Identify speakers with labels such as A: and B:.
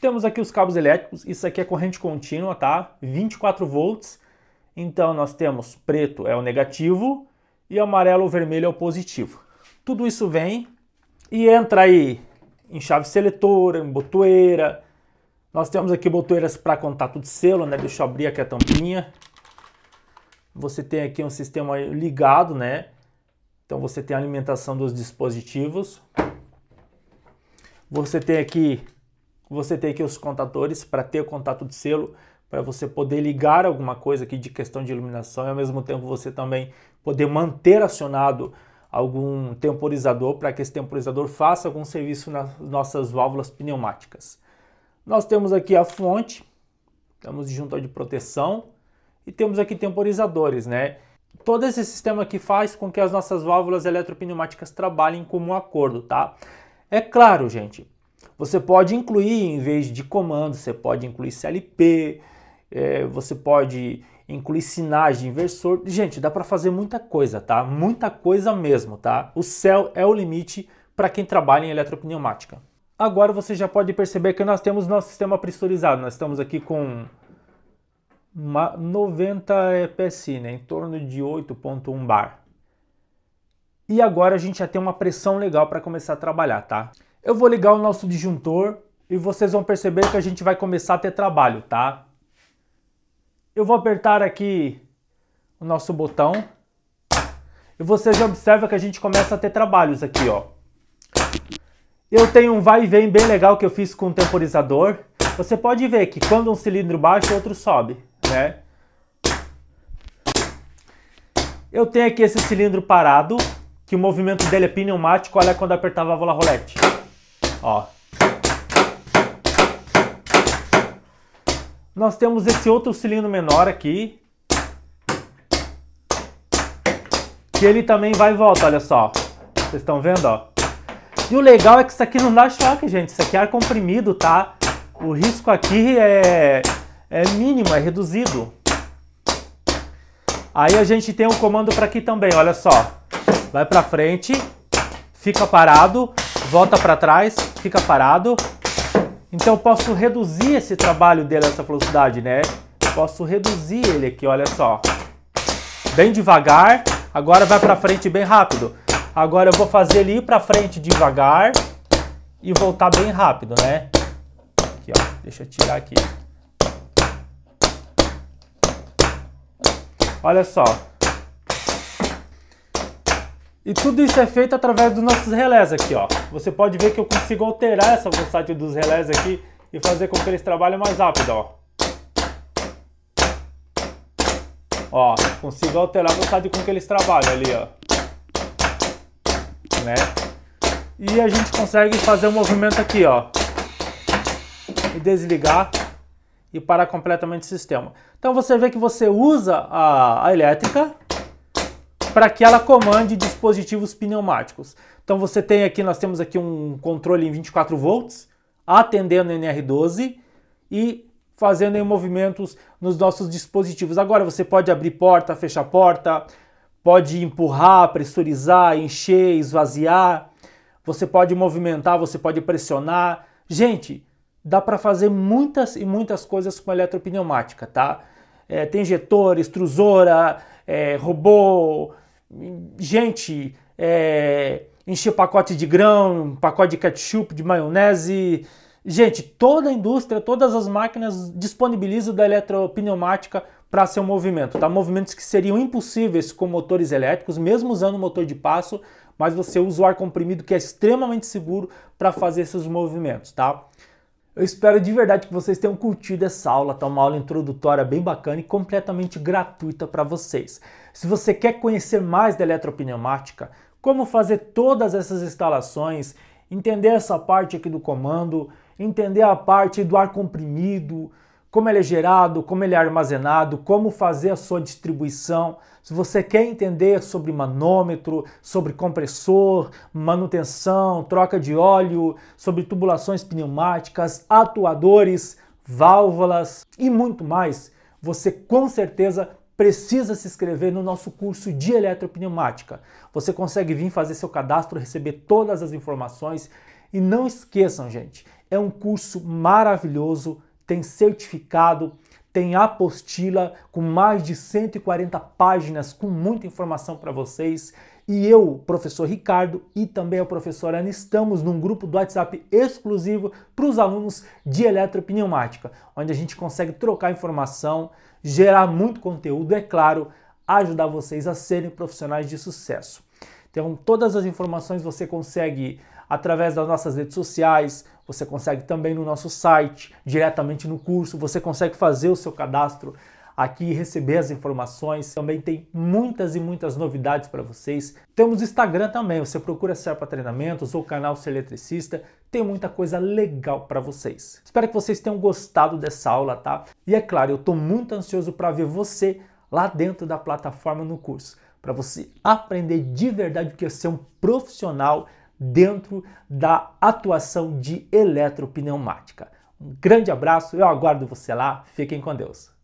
A: Temos aqui os cabos elétricos, isso aqui é corrente contínua, tá? 24 volts. Então nós temos preto é o negativo e amarelo ou vermelho é o positivo. Tudo isso vem e entra aí em chave seletora, em botoeira. Nós temos aqui botoeiras para contato de selo, né? Deixa eu abrir aqui a tampinha. Você tem aqui um sistema ligado, né? Então você tem a alimentação dos dispositivos. Você tem aqui, você tem aqui os contadores para ter o contato de selo, para você poder ligar alguma coisa aqui de questão de iluminação e ao mesmo tempo você também poder manter acionado algum temporizador para que esse temporizador faça algum serviço nas nossas válvulas pneumáticas. Nós temos aqui a fonte, temos disjuntor de proteção e temos aqui temporizadores, né? Todo esse sistema aqui faz com que as nossas válvulas eletropneumáticas trabalhem como um acordo, tá? É claro, gente, você pode incluir, em vez de comando, você pode incluir CLP, é, você pode incluir sinais de inversor. Gente, dá para fazer muita coisa, tá? Muita coisa mesmo, tá? O céu é o limite para quem trabalha em eletropneumática. Agora você já pode perceber que nós temos nosso sistema pressurizado. Nós estamos aqui com 90 PSI, né? em torno de 8.1 bar. E agora a gente já tem uma pressão legal para começar a trabalhar, tá? Eu vou ligar o nosso disjuntor e vocês vão perceber que a gente vai começar a ter trabalho, tá? Eu vou apertar aqui o nosso botão e vocês observam que a gente começa a ter trabalhos aqui, ó. Eu tenho um vai e vem bem legal que eu fiz com o temporizador. Você pode ver que quando um cilindro baixa, outro sobe, né? Eu tenho aqui esse cilindro parado, que o movimento dele é pneumático, olha quando apertar a válvula rolete. Ó. Nós temos esse outro cilindro menor aqui. Que ele também vai e volta, olha só. Vocês estão vendo, ó? E o legal é que isso aqui não dá choque, gente. Isso aqui é ar comprimido, tá? O risco aqui é, é mínimo, é reduzido. Aí a gente tem um comando para aqui também, olha só. Vai para frente, fica parado, volta para trás, fica parado, então eu posso reduzir esse trabalho dele, essa velocidade, né? Posso reduzir ele aqui, olha só. Bem devagar, agora vai para frente bem rápido. Agora eu vou fazer ele ir para frente devagar e voltar bem rápido, né? Aqui, ó. Deixa eu tirar aqui. Olha só. E tudo isso é feito através dos nossos relés aqui, ó. Você pode ver que eu consigo alterar essa velocidade dos relés aqui e fazer com que eles trabalhem mais rápido, ó. Ó, consigo alterar a velocidade com que eles trabalham ali, ó. Né? E a gente consegue fazer um movimento aqui, ó. E desligar e parar completamente o sistema. Então você vê que você usa a, a elétrica para que ela comande dispositivos pneumáticos. Então você tem aqui, nós temos aqui um controle em 24 volts, atendendo NR12 e fazendo movimentos nos nossos dispositivos. Agora você pode abrir porta, fechar porta, pode empurrar, pressurizar, encher, esvaziar. Você pode movimentar, você pode pressionar. Gente, dá para fazer muitas e muitas coisas com eletropneumática, tá? É, tem injetor, extrusora, é, robô, gente, é, encher pacote de grão, pacote de ketchup, de maionese. Gente, toda a indústria, todas as máquinas disponibilizam da eletropneumática para seu movimento, tá? Movimentos que seriam impossíveis com motores elétricos, mesmo usando motor de passo, mas você usa o ar comprimido que é extremamente seguro para fazer esses movimentos, tá? Eu espero de verdade que vocês tenham curtido essa aula, tá uma aula introdutória bem bacana e completamente gratuita para vocês. Se você quer conhecer mais da eletropneumática, como fazer todas essas instalações, entender essa parte aqui do comando, entender a parte do ar comprimido, como ele é gerado, como ele é armazenado, como fazer a sua distribuição. Se você quer entender sobre manômetro, sobre compressor, manutenção, troca de óleo, sobre tubulações pneumáticas, atuadores, válvulas e muito mais, você com certeza precisa se inscrever no nosso curso de eletropneumática. Você consegue vir fazer seu cadastro, receber todas as informações e não esqueçam, gente, É um curso maravilhoso, tem certificado, tem apostila com mais de 140 páginas com muita informação para vocês. E eu, professor Ricardo e também a professora Ana estamos num grupo do WhatsApp exclusivo para os alunos de eleitropneumática, onde a gente consegue trocar informação, gerar muito conteúdo, é claro, ajudar vocês a serem profissionais de sucesso. Então, todas as informações você consegue através das nossas redes sociais, você consegue também no nosso site, diretamente no curso, você consegue fazer o seu cadastro aqui receber as informações. Também tem muitas e muitas novidades para vocês. Temos Instagram também, você procura Serpa Treinamentos ou canal Ser Eletricista, tem muita coisa legal para vocês. Espero que vocês tenham gostado dessa aula, tá? E é claro, eu estou muito ansioso para ver você lá dentro da plataforma no curso, para você aprender de verdade o que é ser um profissional dentro da atuação de eletropneumática. Um grande abraço, eu aguardo você lá, fiquem com Deus.